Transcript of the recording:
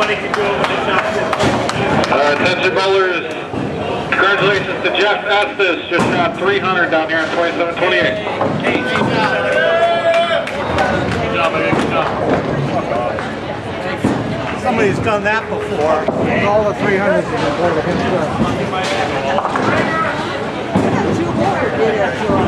Uh, attention bowlers, congratulations to Jeff Estes, just shot 300 down here in 2728. Somebody's done that before. All the 300s in the board of.